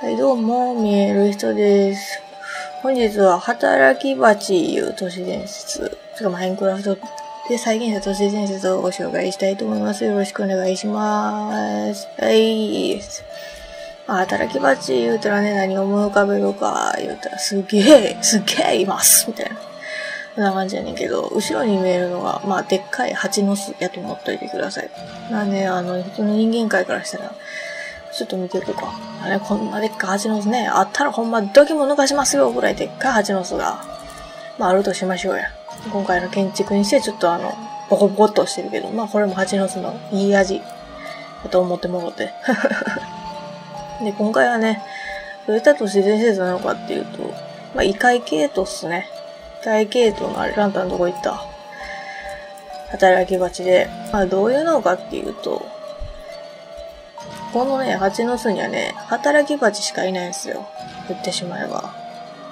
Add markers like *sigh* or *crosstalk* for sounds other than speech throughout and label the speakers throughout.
Speaker 1: はい、どうも、見える人です。本日は、働き蜂いう都市伝説、つかもマインクラフトで再現した都市伝説をご紹介したいと思います。よろしくお願いします。はい。まあ、働き蜂言うたらね、何を思い浮かべるか言うたら、すげえ、すげえいますみたいな。そんな感じやねんけど、後ろに見えるのが、まあ、でっかい蜂の巣やと思っといてください。なんで、あの、普通の人間界からしたら、ちょっと見てるとか、あれ、こんなでっかい蜂の巣ね、あったらほんまドキも抜かしますよ。ぐらいでっかい蜂の巣が、まああるとしましょうや。今回の建築にしてちょっとあの、ボコボコっとしてるけど、まあこれも蜂の巣のいい味。だと思ってもろて。*laughs* で、今回はね、どういった都市伝説なのかっていうと、まあ異界系統っすね。異界系統のあれ、ランタンどこ行った。働き蜂で、まあどういうのかっていうと、このね、蜂の巣にはね、働き蜂しかいないんですよ。言ってしまえば。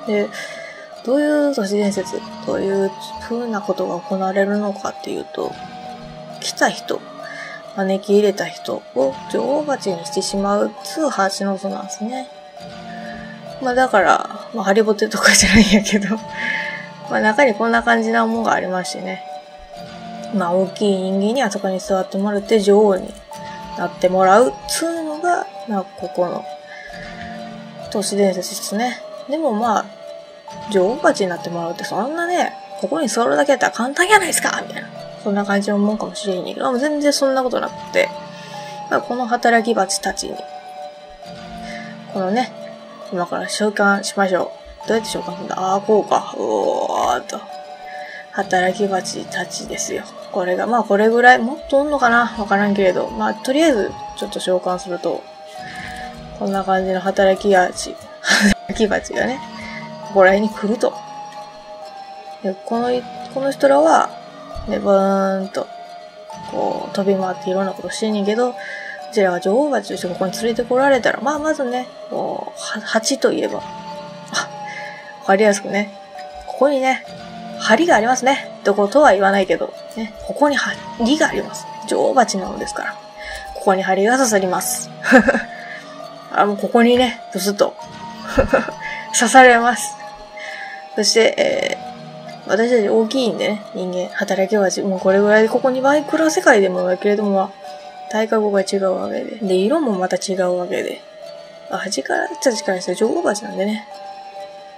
Speaker 1: で、どういう都市伝説、どういう風なことが行われるのかっていうと、来た人、招き入れた人を女王蜂にしてしまうつう蜂の巣なんですね。まあだから、まあハリボテとかじゃないんやけど、*laughs* まあ中にこんな感じなもんがありましてね。まあ大きい人間にあそこに座ってもらって女王になってもらうつうのが、まあ、ここの都市伝説ですね。でもまあ、女王蜂になってもらうってそんなね、ここに座るだけやったら簡単やないですかみたいな。そんな感じのもんかもしれんねんけど、全然そんなことなくて、まあ、この働き蜂たちに、このね、今から召喚しましょう。どうやって召喚するんだ？ああ、こうか。うおーっと。働き蜂たちですよ。これが、まあこれぐらい、もっとおんのかな？わからんけれど、まあとりあえずちょっと召喚すると、こんな感じの働き蜂、働き蜂がね、ここら辺に来ると。でこの、この人らは、ね、ブーンと、こう、飛び回っていろんなことしてんねんけど、こちらが女王蜂としてここに連れてこられたら、まあまずね、こう、蜂といえば、あ、わかりやすくね、ここにね、針がありますね。どことは言わないけど、ね、ここに針があります。女王蜂なのですから。ここに針が刺さります。*laughs* あ、もうここにね、ブスッと *laughs* 刺されます。そして、えー、私たち大きいんでね、人間、働き蜂、もうこれぐらいでここにバイクラ世界でもだけれども、体格が違うわけで、で、色もまた違うわけで、あ、蜂からたちからしたら女王蜂なんでね、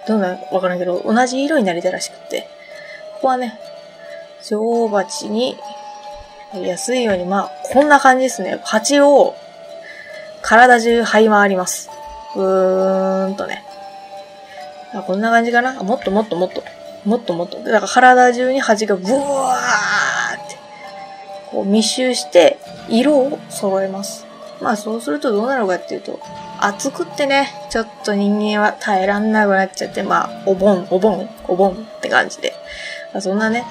Speaker 1: どんなわからんけど、同じ色になりたらしくって、ここはね、女王蜂になりやすいように、まあ、こんな感じですね。蜂を体中這い回ります。うーんとね。あこんな感じかな？もっともっともっと。もっともっと。だから体中に蜂がブワーって、こう密集して、色を揃えます。まあそうするとどうなるかっていうと、暑くってね、ちょっと人間は耐えらんなくなっちゃって、まあ、お盆、お盆、お盆って感じで。まあ、そんなね、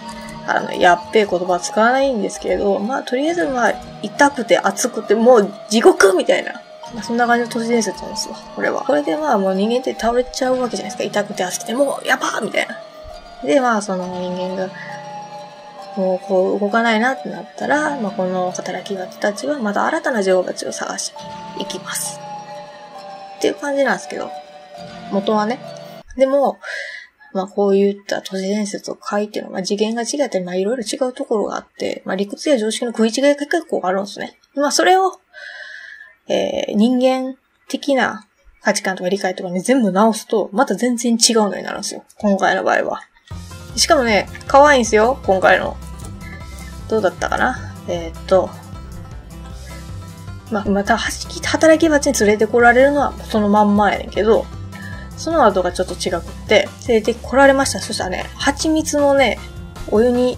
Speaker 1: あの、やっべえ言葉使わないんですけれど、まあ、とりあえずまあ、痛くて暑くて、もう地獄みたいな。まあ、そんな感じの都市伝説なんですわ、これは。これでまあ、もう人間って倒れちゃうわけじゃないですか。痛くて暑くて、もう、やばーみたいな。で、まあ、その人間が、もうこう動かないなってなったら、まあ、この働き蜂たちはまた新たな女王蜂を探し行きます。っていう感じなんですけど、元はね。でも、まあこういった都市伝説を書いてるの、まあ次元が違って、まあいろいろ違うところがあって、まあ理屈や常識の食い違いが結構あるんですね。まあそれを、えー、人間的な価値観とか理解とかに全部直すと、また全然違うのになるんですよ。今回の場合は。しかもね、可愛いんですよ、今回の。どうだったかな？えー、っと、まあ、また、働き蜂に連れてこられるのはそのまんまやねんけど、その後がちょっと違くって、連れてこられました。そしたらね、蜂蜜のね、お湯に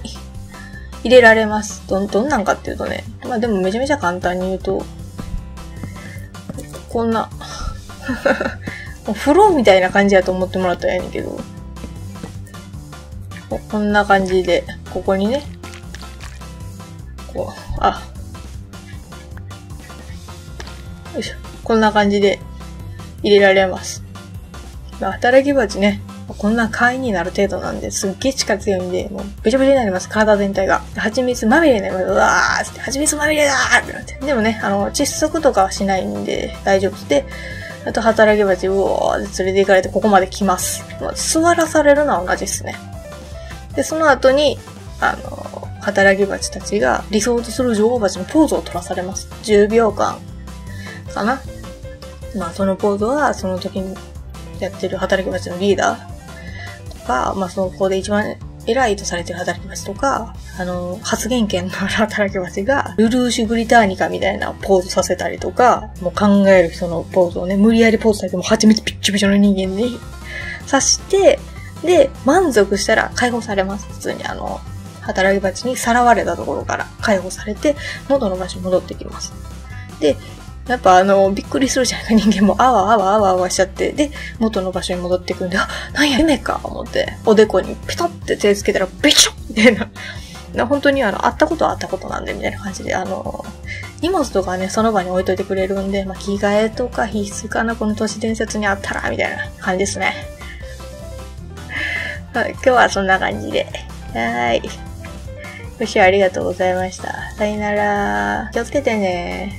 Speaker 1: 入れられます。ど、どんなんかっていうとね、まあでもめちゃめちゃ簡単に言うと、こんな、*laughs* もう風呂みたいな感じやと思ってもらったらええねんけど、ここんな感じで、ここにね、こう、あ、よいしょ。こんな感じで入れられます。働き蜂ね、こんな簡易になる程度なんで、すっげえ力強いんで、もう、べちゃべちゃになります、体全体が。蜂蜜まみれになります。うわーって、蜂蜜まみれだーってなって。でもね、あの、窒息とかはしないんで、大丈夫で、あと働き蜂、うおーって連れて行かれてここまで来ます。まあ座らされるのは同じですね。で、その後に、あの、働き蜂たちが理想とする女王蜂のポーズを取らされます。10秒間かな。まあ、そのポーズは、その時にやってる働き蜂のリーダーとか、まあ、その子で一番偉いとされてる働き蜂とか、あの、発言権のある働き蜂が、ルルーシュ・ブリターニカみたいなポーズさせたりとか、もう考える人のポーズをね、無理やりポーズされても蜂蜜ピッチピチの人間に *laughs* さして、で、満足したら解放されます。普通にあの、働き蜂にさらわれたところから解放されて、元の場所に戻ってきます。で、やっぱあの、びっくりするじゃないか、人間も、あわあわあわあわしちゃって、で、元の場所に戻っていくんで、あ、なんや、夢か、思って、おでこにピタって手つけたら、べちょみたいな。な本当にあの、会ったことは会ったことなんで、みたいな感じで、あの、荷物とかね、その場に置いといてくれるんで、まあ、着替えとか必須かな、この都市伝説にあったら、みたいな感じですね。*laughs* はい今日はそんな感じで。はーい。ご視聴ありがとうございました。さよなら。気をつけてね。